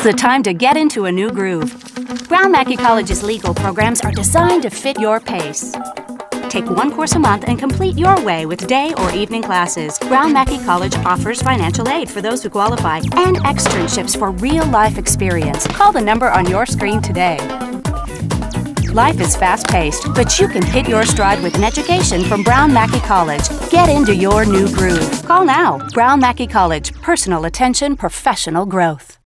It's the time to get into a new groove. Brown Mackie College's legal programs are designed to fit your pace. Take one course a month and complete your way with day or evening classes. Brown Mackie College offers financial aid for those who qualify and externships for real life experience. Call the number on your screen today. Life is fast paced, but you can hit your stride with an education from Brown Mackie College. Get into your new groove. Call now. Brown Mackey College. Personal attention, professional growth.